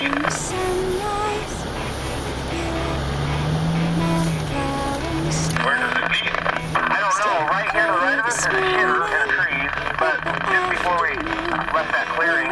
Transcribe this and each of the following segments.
oceans. Where does it begin? I don't know. Right here right of us is a shitter and a tree, but just before we left that clearing,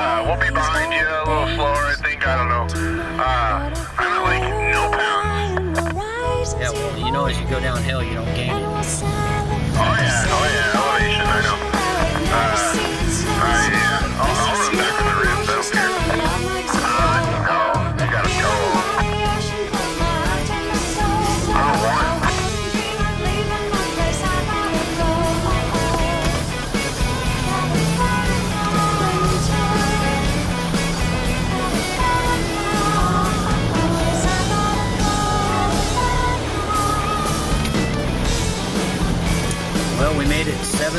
We'll be behind you a little slower, I think. I don't know. Uh, I'm at like no pounds. Yeah, well, you know, as you go downhill, you don't gain it. Oh, yeah. Oh, yeah. Elevation, I know. Uh,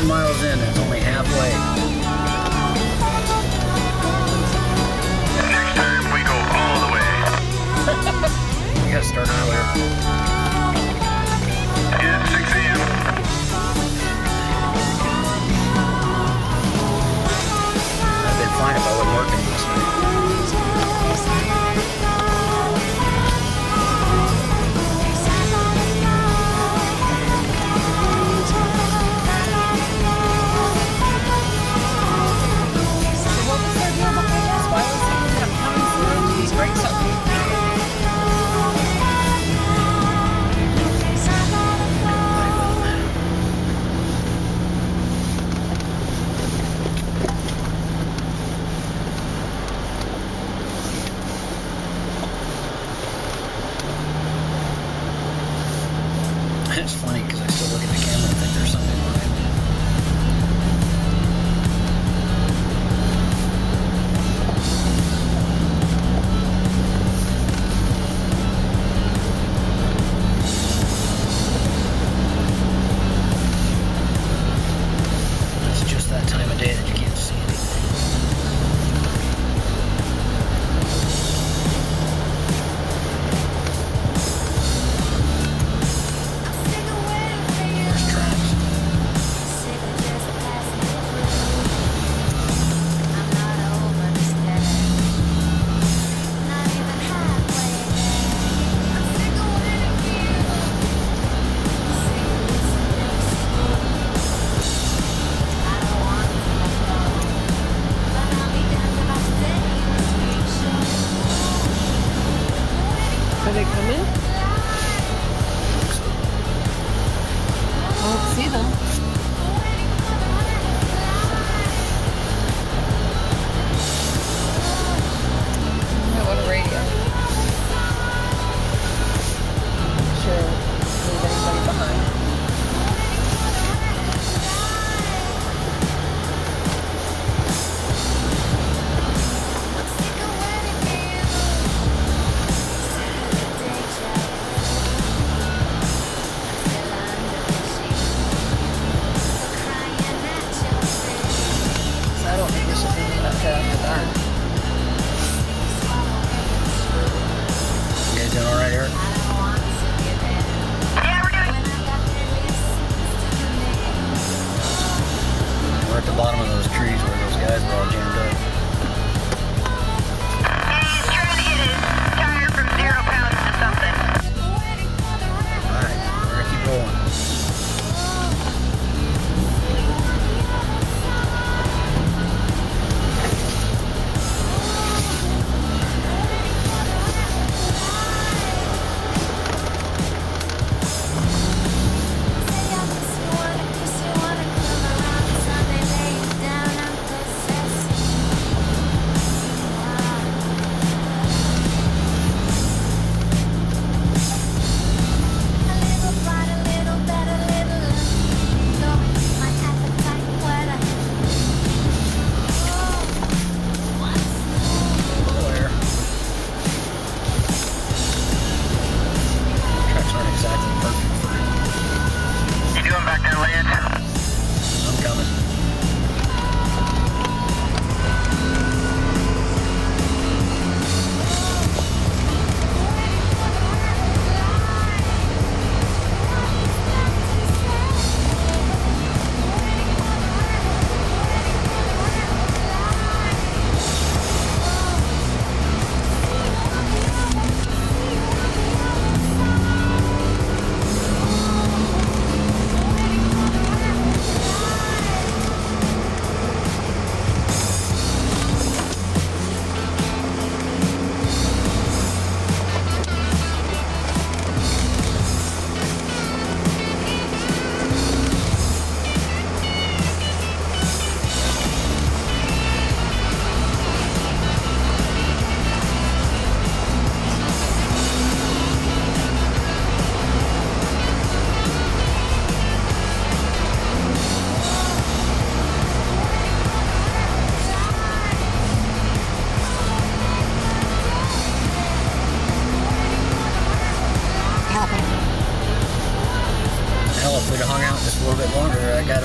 seven miles in, it's only halfway. Next time we go all the way. we gotta start earlier.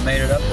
made it up.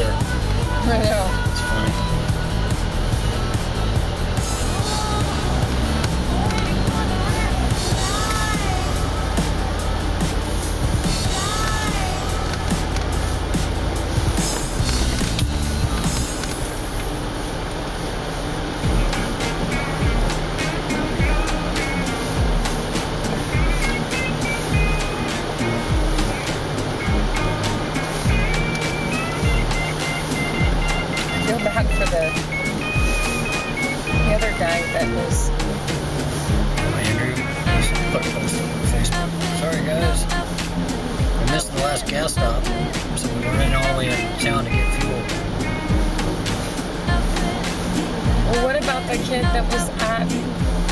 kid that was at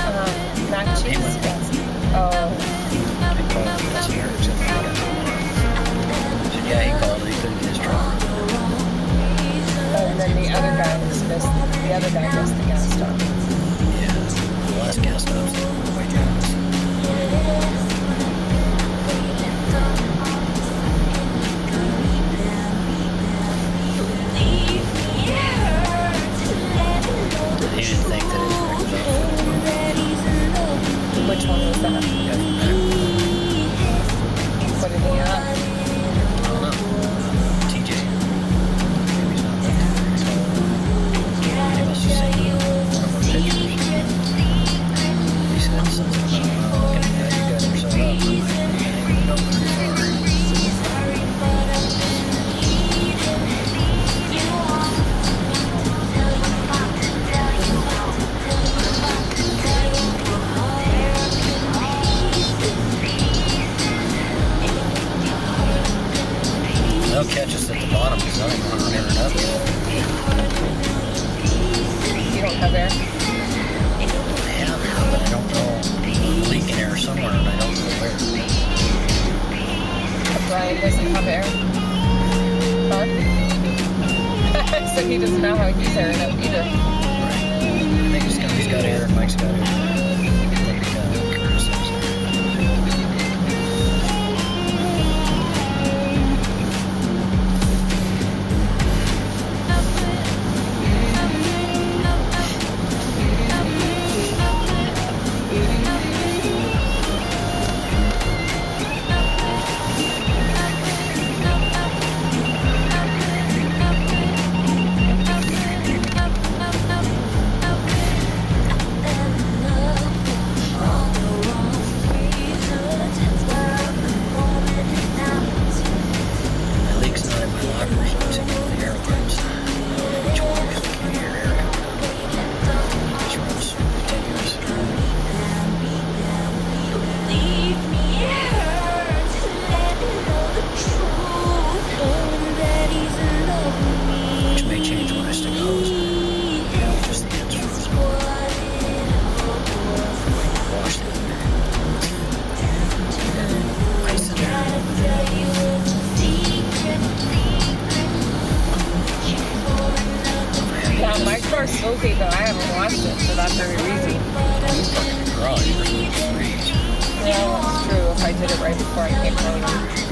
um, Mac Cheese. Oh. So yeah, he called. He couldn't get his truck. Oh, and then the other guy was missed. The other guy missed the gas stop. Yeah, the last gas stop. Wait. down. I didn't think that it was Which one was that? Um, Mike Carr's so big though. I haven't watched it, so that's very reason. You fucking Yeah, that's true. If I did it right before I came home.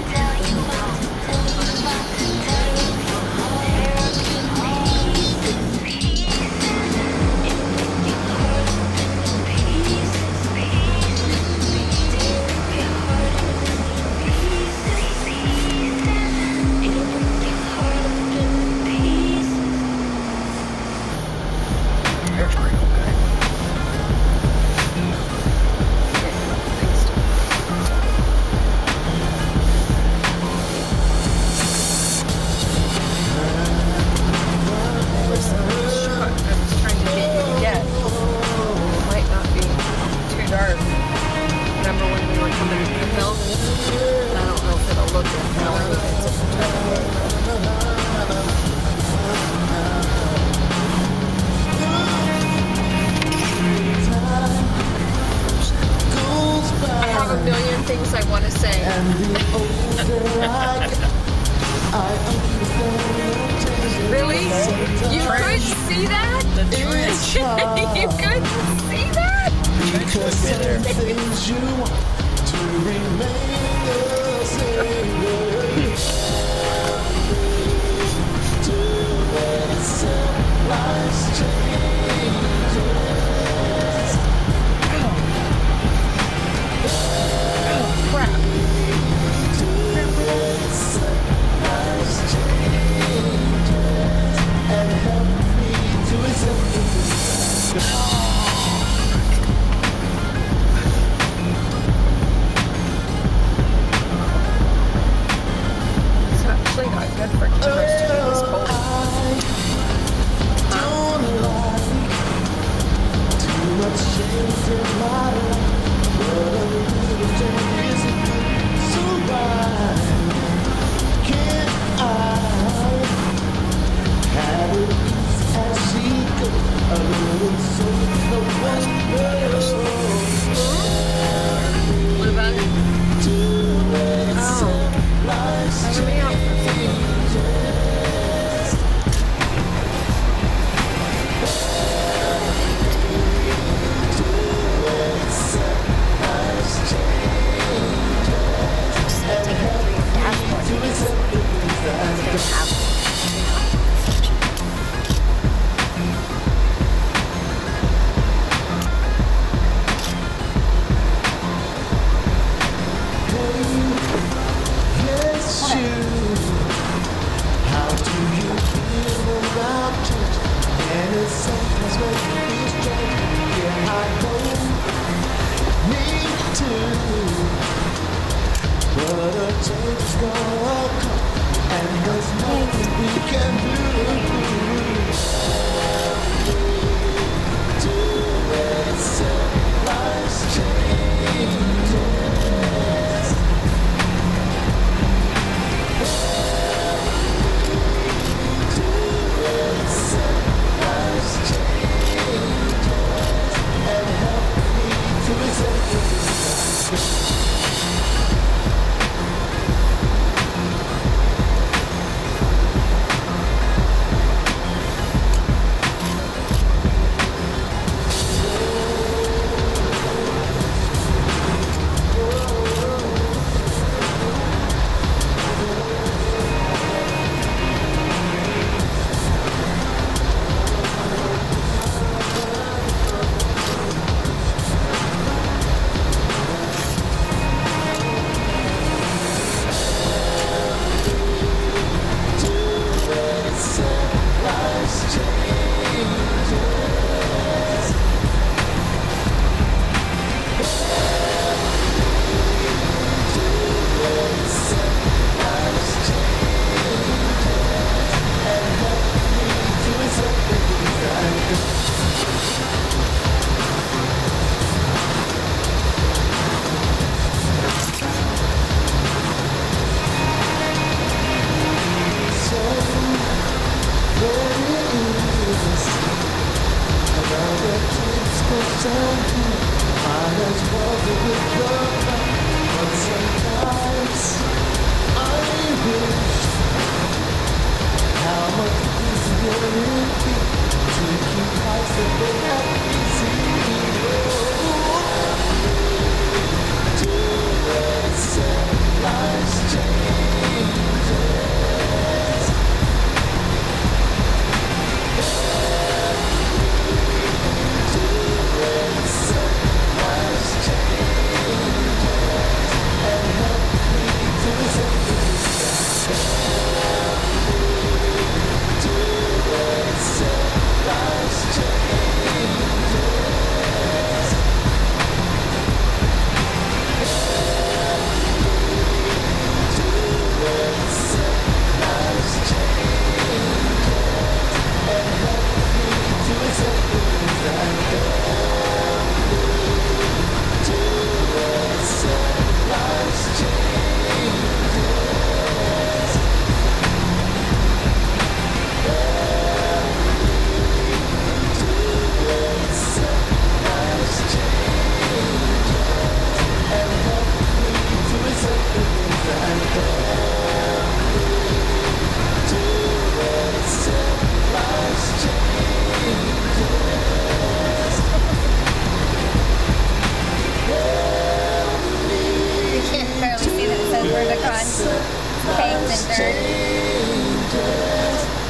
came change.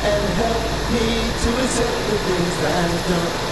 And help me to accept the things that I've done.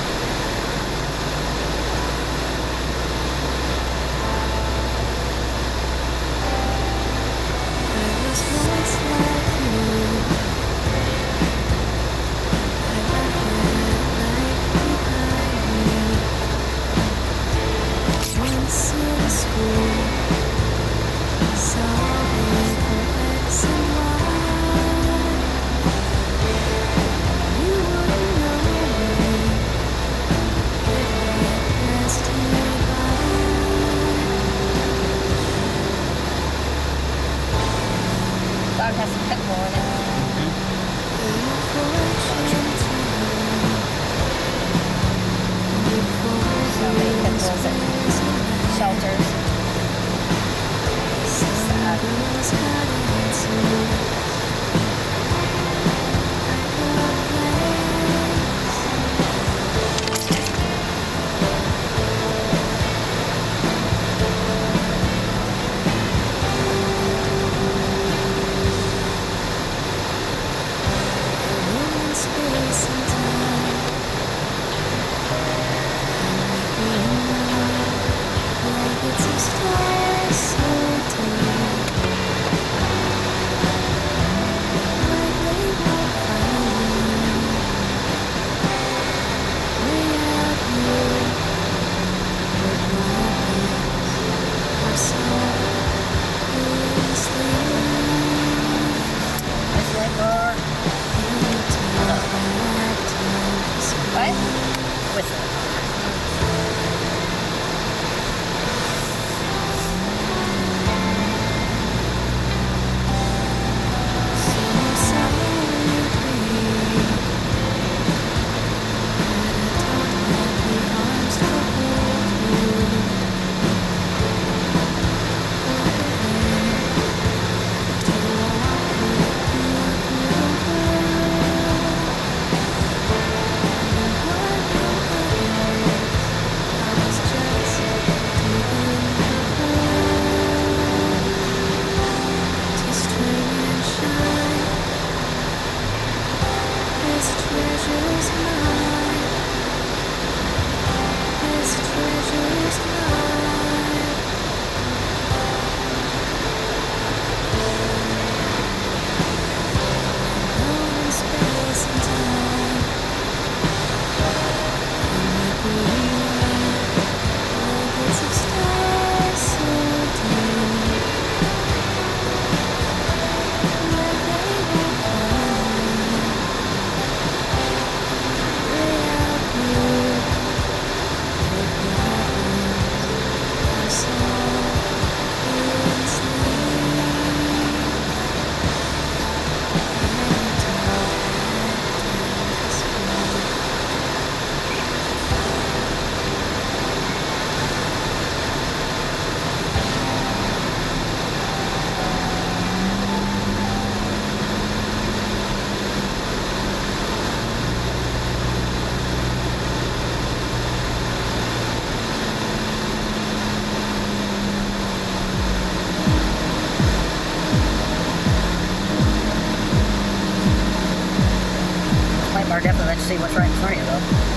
See what's right in front of you, though.